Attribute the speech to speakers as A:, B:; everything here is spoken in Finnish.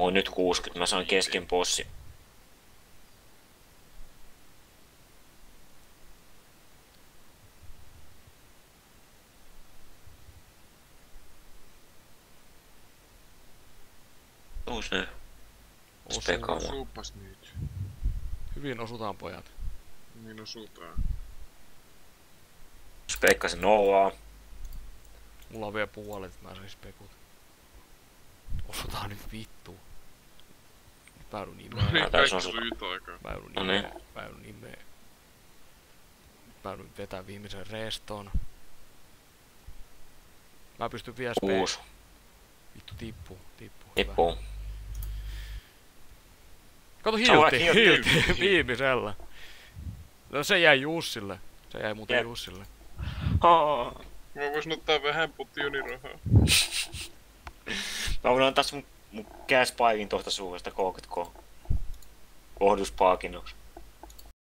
A: On nyt 60, mä saan kesken possi. Tuus ne.
B: Nyt.
C: Hyvin osutaan pojat.
B: Niin osutaan.
A: Spekkasen nollaa.
C: Mulla on vielä puolet, että mä saisin spekut. Osutaan nyt vittu. Päädyn
B: No
C: nimeen.
B: niin, kaikki sujuu yhtä aikaa.
C: Päädyn
A: No
C: nimeen. Päädyn nimeen. Päädyn vetää viimeisen reston. Mä pystyn vielä spe...
A: Kuusi.
C: Vittu tippuu, tippuu. hyvä.
A: Tippuu.
C: Kato hilti.
A: hilti,
C: viimeisellä. No se jäi Jussille. Se jäi muuten
A: Jep.
C: Jussille.
B: Mä voisin ottaa vähän potionirahaa.
A: Mä voin antaa sun mun käspaikin tosta suusta 30k. Kohduspaakinnoksi.